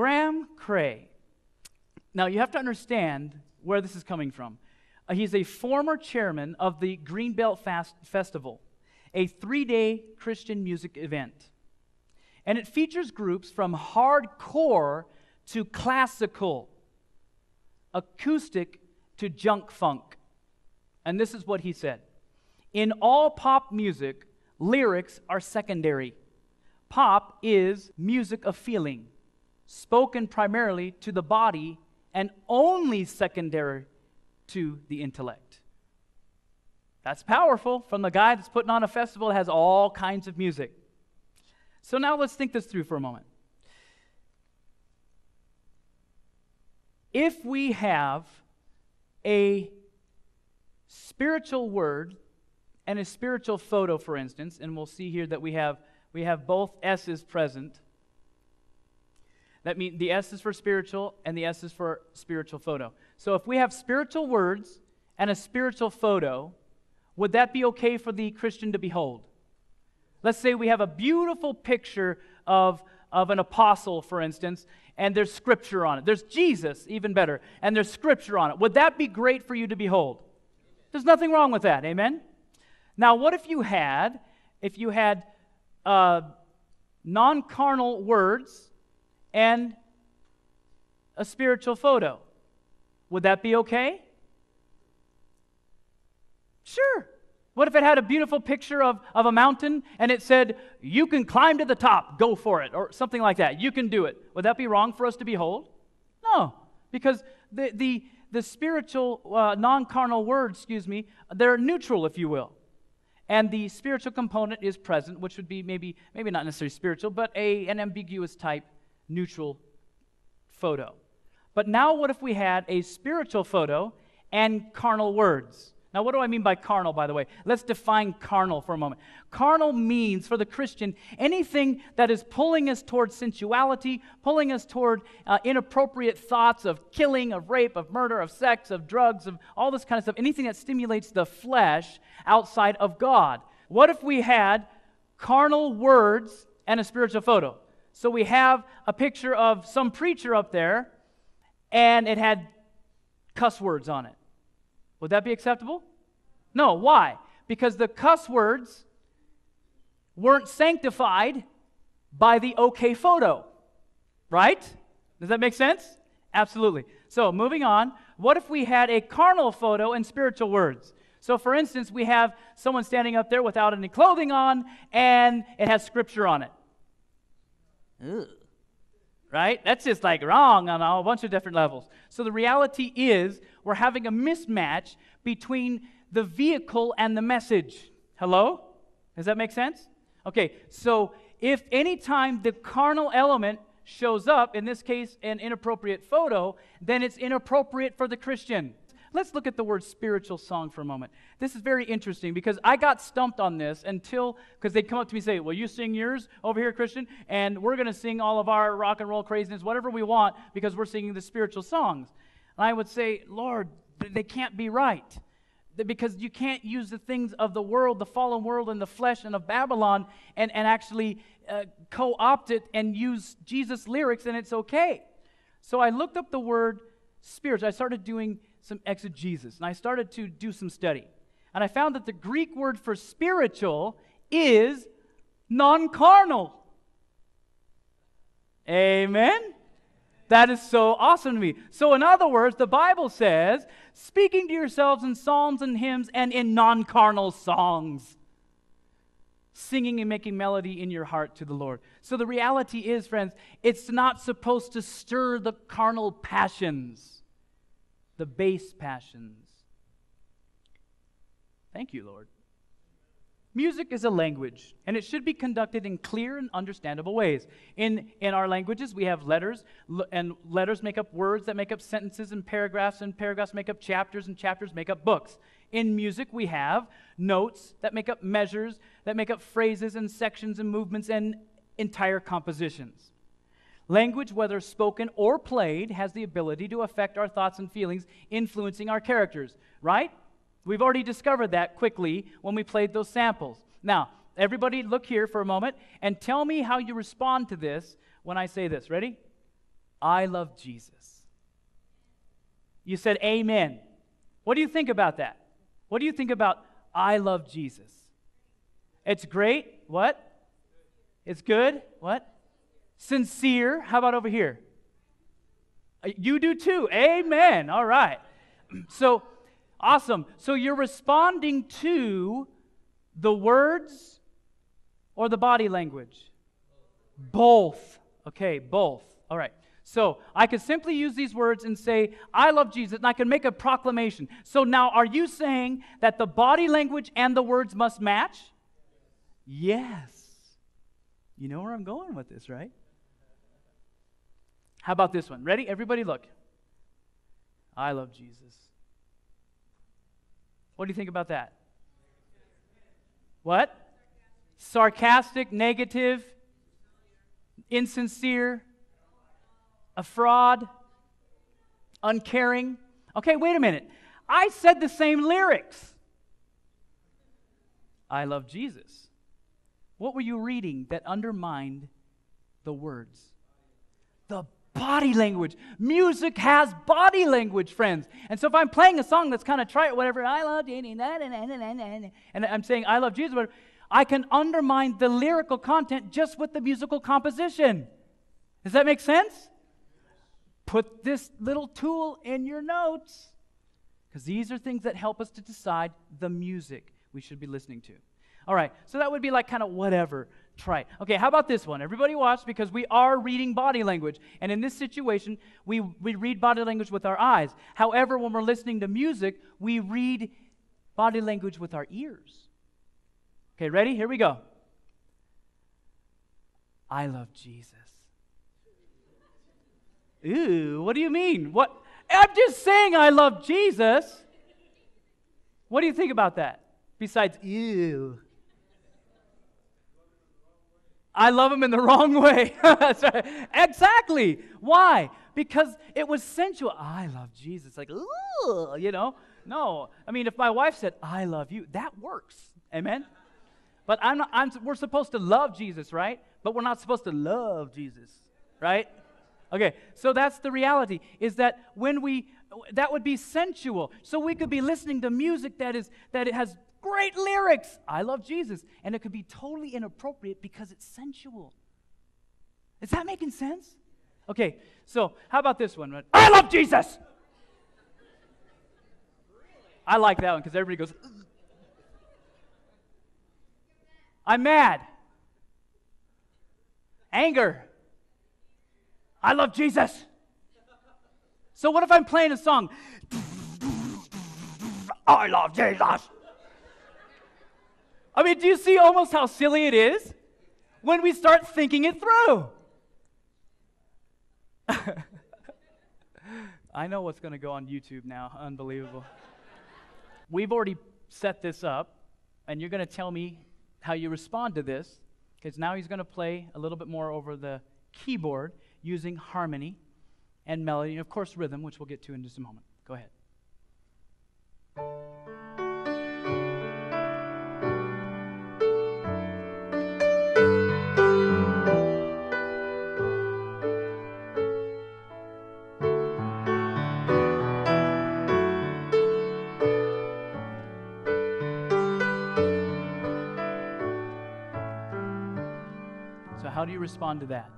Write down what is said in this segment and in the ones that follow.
Graham Cray. Now, you have to understand where this is coming from. Uh, he's a former chairman of the Greenbelt Fast Festival, a three day Christian music event. And it features groups from hardcore to classical, acoustic to junk funk. And this is what he said In all pop music, lyrics are secondary. Pop is music of feeling, spoken primarily to the body and only secondary to the intellect. That's powerful from the guy that's putting on a festival that has all kinds of music. So now let's think this through for a moment. If we have a spiritual word and a spiritual photo, for instance, and we'll see here that we have, we have both S's present. That means the S is for spiritual and the S is for spiritual photo. So if we have spiritual words and a spiritual photo, would that be okay for the Christian to behold? Let's say we have a beautiful picture of, of an apostle, for instance, and there's scripture on it. There's Jesus, even better, and there's scripture on it. Would that be great for you to behold? There's nothing wrong with that, amen? Now, what if you had, if you had uh, non carnal words and a spiritual photo? Would that be okay? Sure. What if it had a beautiful picture of, of a mountain and it said, You can climb to the top, go for it, or something like that? You can do it. Would that be wrong for us to behold? No, because the, the, the spiritual, uh, non carnal words, excuse me, they're neutral, if you will. And the spiritual component is present, which would be maybe, maybe not necessarily spiritual, but a, an ambiguous type neutral photo. But now, what if we had a spiritual photo and carnal words? Now, what do I mean by carnal, by the way? Let's define carnal for a moment. Carnal means, for the Christian, anything that is pulling us toward sensuality, pulling us toward uh, inappropriate thoughts of killing, of rape, of murder, of sex, of drugs, of all this kind of stuff, anything that stimulates the flesh outside of God. What if we had carnal words and a spiritual photo? So we have a picture of some preacher up there, and it had cuss words on it. Would that be acceptable? No. Why? Because the cuss words weren't sanctified by the okay photo. Right? Does that make sense? Absolutely. So, moving on, what if we had a carnal photo and spiritual words? So, for instance, we have someone standing up there without any clothing on and it has scripture on it. Ugh. Right? That's just like wrong on a bunch of different levels. So, the reality is we're having a mismatch between the vehicle and the message. Hello? Does that make sense? Okay, so if anytime the carnal element shows up, in this case, an inappropriate photo, then it's inappropriate for the Christian. Let's look at the word spiritual song for a moment. This is very interesting because I got stumped on this until, because they'd come up to me and say, Well, you sing yours over here, Christian, and we're going to sing all of our rock and roll craziness, whatever we want, because we're singing the spiritual songs. And I would say, Lord, they can't be right. Because you can't use the things of the world, the fallen world, and the flesh and of Babylon, and, and actually uh, co opt it and use Jesus' lyrics, and it's okay. So I looked up the word spiritual. I started doing some exegesis, and I started to do some study. And I found that the Greek word for spiritual is non carnal. Amen? That is so awesome to me. So, in other words, the Bible says, speaking to yourselves in psalms and hymns and in non carnal songs, singing and making melody in your heart to the Lord. So, the reality is, friends, it's not supposed to stir the carnal passions, the base passions. Thank you, Lord. Music is a language, and it should be conducted in clear and understandable ways. In, in our languages, we have letters, and letters make up words that make up sentences and paragraphs, and paragraphs make up chapters, and chapters make up books. In music, we have notes that make up measures, that make up phrases and sections and movements and entire compositions. Language, whether spoken or played, has the ability to affect our thoughts and feelings, influencing our characters, right? We've already discovered that quickly when we played those samples. Now, everybody look here for a moment and tell me how you respond to this when I say this. Ready? I love Jesus. You said amen. What do you think about that? What do you think about I love Jesus? It's great. What? It's good. What? Sincere. How about over here? Uh, you do too. Amen. All right. So, awesome. So you're responding to the words or the body language? Both. Okay, both. All right. So I could simply use these words and say, I love Jesus, and I can make a proclamation. So now, are you saying that the body language and the words must match? Yes. You know where I'm going with this, right? How about this one? Ready? Everybody, look. I love Jesus. What do you think about that? What? Sarcastic, negative, insincere, a fraud, uncaring. Okay, wait a minute. I said the same lyrics. I love Jesus. What were you reading that undermined the words? Body language. Music has body language, friends. And so if I'm playing a song that's kind of trite, whatever, I love you, and I'm saying I love Jesus, I can undermine the lyrical content just with the musical composition. Does that make sense? Put this little tool in your notes because these are things that help us to decide the music we should be listening to. All right, so that would be like kind of whatever, trite. Okay, how about this one? Everybody watch because we are reading body language. And in this situation, we, we read body language with our eyes. However, when we're listening to music, we read body language with our ears. Okay, ready? Here we go. I love Jesus. Ooh, what do you mean? What? I'm just saying I love Jesus. What do you think about that? Besides, ew. I love him in the wrong way. exactly. Why? Because it was sensual. I love Jesus. Like, ooh, you know? No. I mean, if my wife said, I love you, that works. Amen? But I'm not, I'm, we're supposed to love Jesus, right? But we're not supposed to love Jesus, right? Okay, so that's the reality is that when we that would be sensual. So we could be listening to music that is that it has great lyrics. I love Jesus, and it could be totally inappropriate because it's sensual. Is that making sense? Okay, so how about this one? I love Jesus. I like that one because everybody goes. Ugh. I'm mad. Anger. I love Jesus. So, what if I'm playing a song? I love Jesus. I mean, do you see almost how silly it is when we start thinking it through? I know what's going to go on YouTube now. Unbelievable. We've already set this up, and you're going to tell me how you respond to this, because now he's going to play a little bit more over the keyboard using harmony and melody, and of course, rhythm, which we'll get to in just a moment. Go ahead. Respond to that?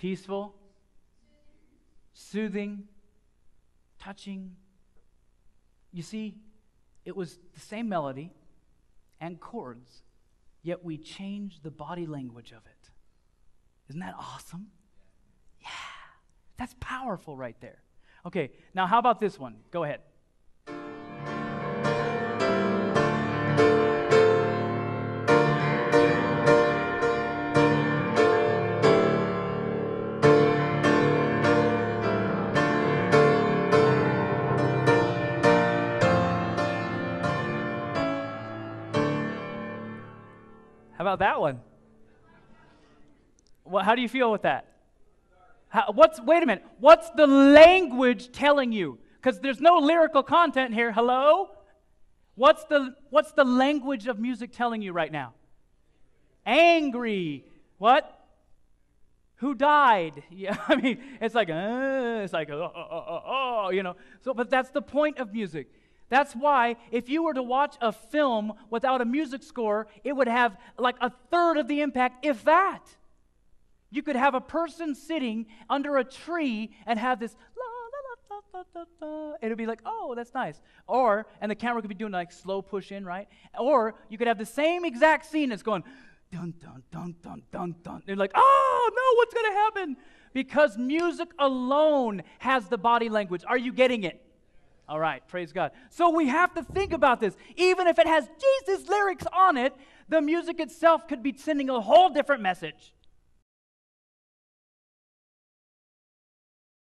peaceful, soothing, touching. You see, it was the same melody and chords, yet we changed the body language of it. Isn't that awesome? Yeah, that's powerful right there. Okay, now how about this one? Go ahead. About that one? Well, how do you feel with that? How, what's wait a minute? What's the language telling you? Because there's no lyrical content here. Hello? What's the what's the language of music telling you right now? Angry. What? who died. Yeah, I mean, it's like, uh, it's like, oh, oh, oh, oh, you know. So, but that's the point of music. That's why if you were to watch a film without a music score, it would have like a third of the impact, if that. You could have a person sitting under a tree and have this la la la la la la. It'd be like, oh, that's nice. Or, and the camera could be doing like slow push in, right? Or you could have the same exact scene that's going dun dun dun dun dun dun. They're like, oh no, what's gonna happen? Because music alone has the body language. Are you getting it? All right, praise God. So we have to think about this. Even if it has Jesus lyrics on it, the music itself could be sending a whole different message.